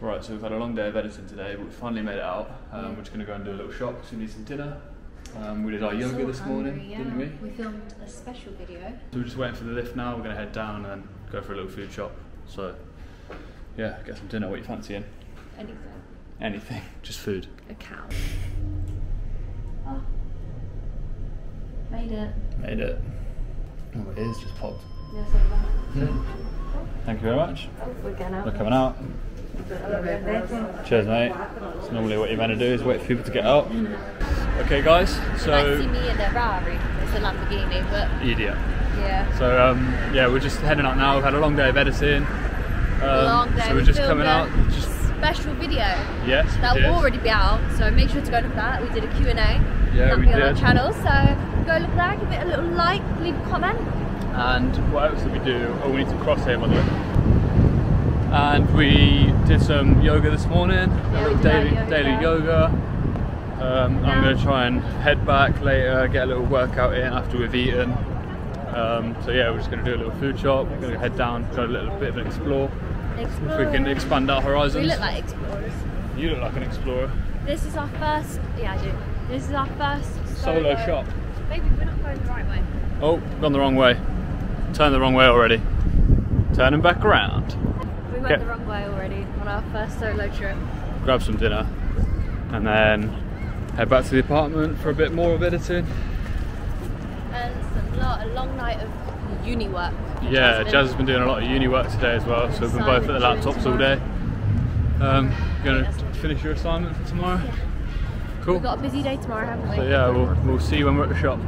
Right, so we've had a long day of editing today, but we finally made it out. Um, we're just going to go and do a little shop because we need some dinner. Um, we did our yoga So this hungry, morning, yeah. didn't we? We filmed a special video. So we're just waiting for the lift now. We're going to head down and then go for a little food shop. So, yeah, get some dinner. What are you fancying? Anything. Anything, just food. A cow. Oh. Made it. Made it. Oh, it is just popped. Yes, I'm Thank you very much. We're going out. We're coming out. Cheers, mate. It's normally what you're meant to do is wait for people to get out. Okay, guys. You might see So, me in a Rari. It's a Lamborghini, but idiot. yeah. So um, yeah, we're just heading out now. We've had a long day of editing. Um, Long day. So we're just coming out. Just special video. yes, That will already be out, so make sure to go look at that. We did a Q&A. Yeah, That'll we be on our channel, so go look at that, give it a little like, leave a comment. And what else did we do? Oh, we need to cross here, by the way. And we did some yoga this morning. Yeah, a little daily yoga. daily yoga. Um, I'm going to try and head back later, get a little workout in after we've eaten. Um, so yeah, we're just going to do a little food shop. We're going to head down, go a little bit of an explore. If we can expand our horizons. We look like explorers. You look like an explorer. This is our first, yeah I do. This is our first Solo shop. Maybe we're not going the right way. Oh, gone the wrong way. Turned the wrong way already. Turning back around. We went Get- the wrong way already on our first solo trip. Grab some dinner. And then head back to the apartment for a bit more of editing. And some a long night of uni work. Yeah. Jas has been doing a lot of uni work today as well, so we've been both at the laptops all day. Um, gonna finish your assignment for tomorrow. Cool. We've got a busy day tomorrow, haven't we? So yeah, we'll, we'll see you when we're at the shop.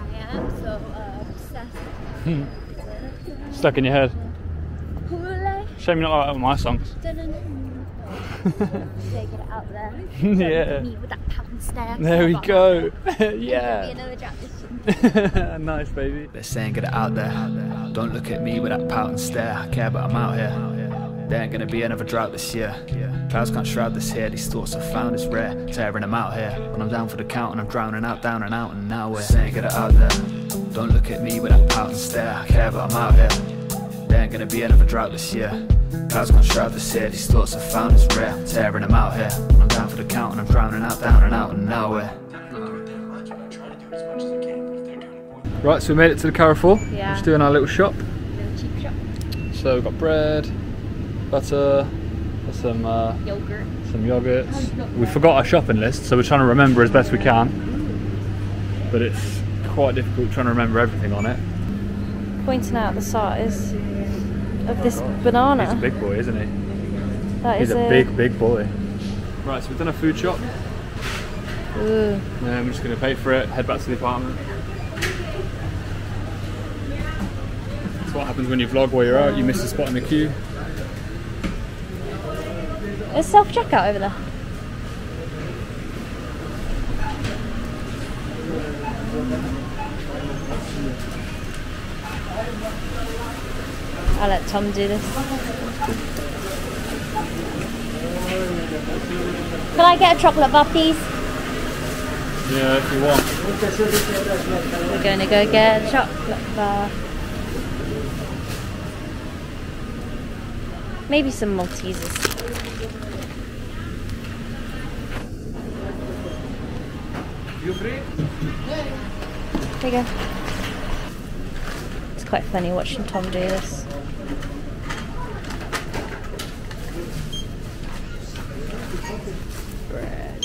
I am so obsessed. Stuck in your head. Shame you're not like that with my songs. Take it out there. Yeah. Me with that pound stare. There we go. Yeah. nice, baby. They're saying get it out there. Don't look at me with that pout and stare. I care, but I'm out here. There ain't gonna be another drought this year. Clouds can't shroud this here. These thoughts I found is rare. Tearing them out here. When I'm down for the count and I'm drowning out, down and out and now we're Saying get it out there. Don't look at me with that pout and stare. I care, but I'm out here. There ain't gonna be another drought this year. Clouds can't shroud this here. These thoughts I found is rare. Tearing them out here. I'm down for the count and I'm drowning out, down and out and nowhere. Right, so we made it to the Carrefour. Yeah. Just doing our little shop. Little cheap shop. So we've got bread, butter, some uh, Yogurt. some yogurts. We forgot our shopping list, so we're trying to remember as best we can. But it's quite difficult trying to remember everything on it. pointing out the size of this banana. He's a big boy, isn't he? That He's is a big, big boy. Right, so we've done a food shop. Ooh. And we're just going to pay for it, head back to the apartment. That's what happens when you vlog while you're out. You miss a spot in the queue. There's self checkout over there. I'll let Tom do this. Can I get a chocolate bar, please? Yeah, if you want. We're going to go get a chocolate bar. Maybe some Maltesers. You free? There you go. It's quite funny watching Tom do this. Bread.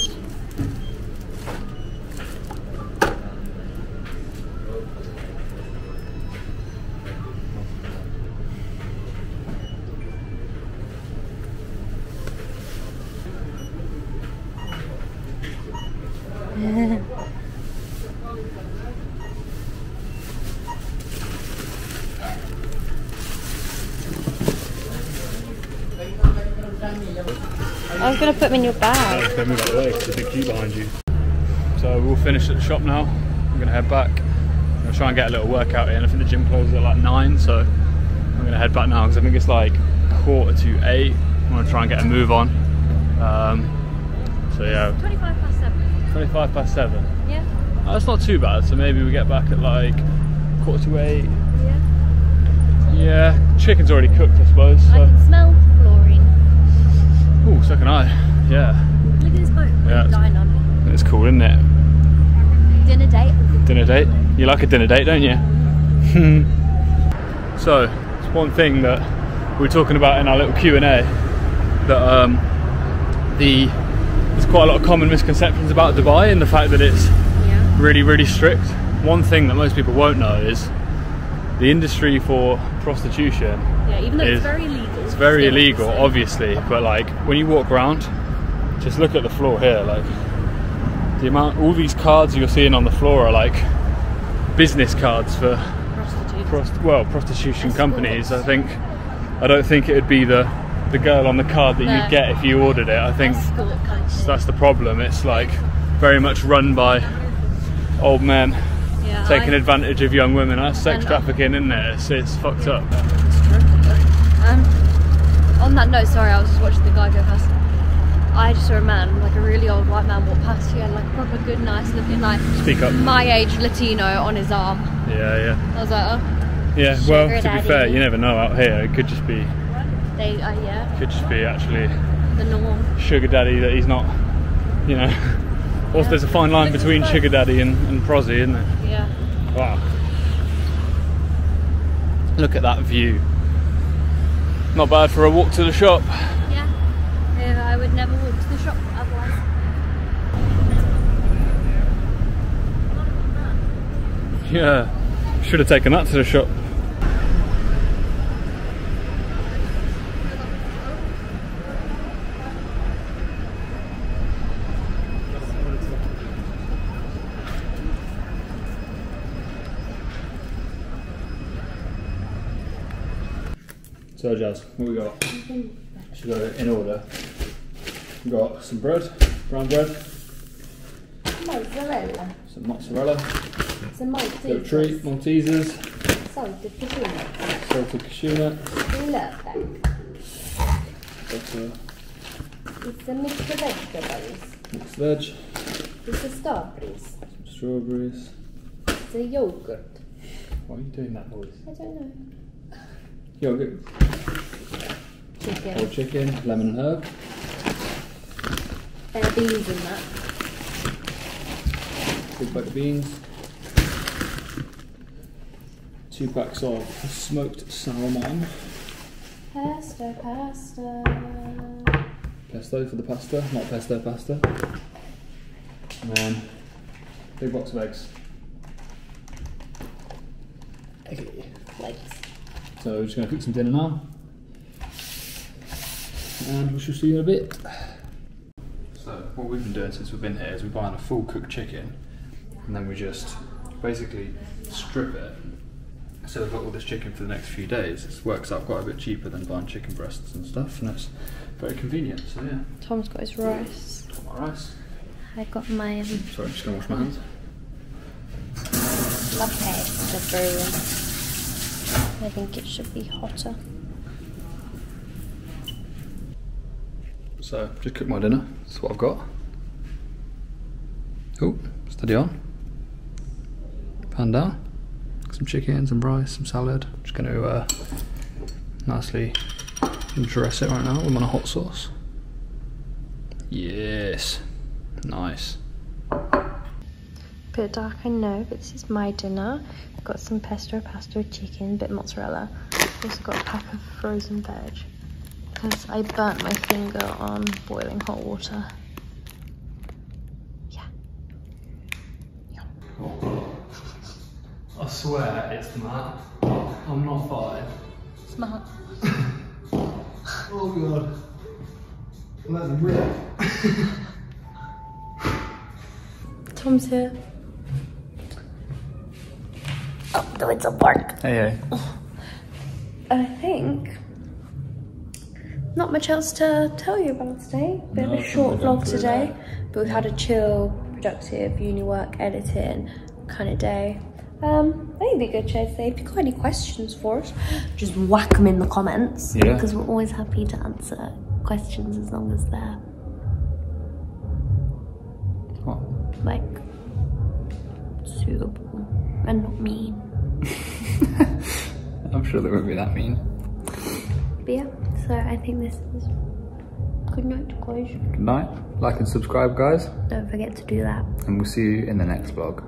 I was gonna put them in your bag. Don't move out of the there's a big queue behind you. So we'll finish at the shop now. I'm gonna head back. I'm gonna try and get a little workout in. I think the gym closes at like nine, so I'm gonna head back now because I think it's like quarter to eight. I'm going to try and get a move on. Um, so yeah, 25 past 7. 25 past 7. Yeah? Oh, that's not too bad, so maybe we get back at like quarter to 8. Yeah. Yeah, chicken's already cooked I suppose, I can smell. So can I. Yeah, Look at this boat. Yeah, it's- it's cool, isn't it? Dinner date. Dinner date. You like a dinner date, don't you? so, it's one thing that we were talking about in our little Q&A that um, the there's quite a lot of common misconceptions about Dubai and the fact that it's Yeah. really, really strict. One thing that most people won't know is the industry for prostitution Yeah, even though is it's very illegal. Very illegal, obviously, but like when you walk around, just look at the floor here. Like the amount, all these cards you're seeing on the floor are like business cards for prost- well prostitution companies. I think I don't think it would be the the girl on the card that No. you'd get if you ordered it. I think Escort kind of thing. that's the problem. It's like very much run by old men yeah, taking I- advantage of young women. That's sex trafficking, isn't it? It's, it's fucked up. On that note, sorry, I was just watching the guy go past. I just saw a man, like a really old white man, walk past. He had like proper good, nice looking, like Speak up. my age Latino on his arm. Yeah, yeah. I was like, oh, Yeah, well, Sugar to be fair, you never know out here. It could just be, they, uh, yeah, could just be actually the norm. sugar daddy that he's not, you know. Also, there's a fine line between the sugar daddy and, and prosy, isn't there? Yeah. Wow. Look at that view. Not bad for a walk to the shop. Yeah. Yeah, I would never walk to the shop otherwise. Yeah, should have taken that to the shop. So, Jas, what we got? Should go in order. We got some bread, brown bread, Mozzarella, some mozzarella, some little treat, Maltesers, Maltesers, salted peanuts, salted cashew nuts, löpek. got a It's a mixed vegetables. mixed veg, It's a strawberries. some strawberries. It's a yogurt. Why are you doing that voice? I don't know. Yogurt, Chicken. whole chicken, lemon and herb, There are beans in that. big bag of beans, two packs of smoked salmon, Pasta, pasta. pesto for the pasta, not pesto pasta, and then big box of eggs. Okay. Legs. So we're just going to cook some dinner now. And we shall see you in a bit. So what we've been doing since we've been here is we're buying a full cooked chicken and then we just basically strip it. So we've got all this chicken for the next few days. It works out quite a bit cheaper than buying chicken breasts and stuff and it's very convenient. So yeah, Tom's got his rice. got my rice. I got my um, Sorry, I'm just going to wash my hands. okay, the brewing. I think it should be hotter. So just cooked my dinner. That's what I've got. Oh, steady on. Pan down. Some chicken, some rice, some salad. Just going to uh, nicely dress it right now with my hot sauce. Yes, nice. Bit dark, I know, but this is my dinner. I've got some pesto pasta with chicken, bit mozzarella. Also got a pack of frozen veg because I burnt my finger on boiling hot water. Yeah. I swear it's Matt. I'm not five. Smart. Oh god. Let me rip. Tom's here. Winds of work. Hey, hey. I think not much else to tell you about today. Bit of No, a short vlog today, but we've had a chill, productive uni work, editing kind of day. Um, I think it'd be a good show today. If you've got any questions for us, just whack them in the comments Yeah. because we're always happy to answer questions as long as they're What? like suitable and not mean. I'm sure they won't be that mean. But yeah, so I think this is good night, guys. Good night. Like and subscribe, guys. Don't forget to do that. And we'll see you in the next vlog.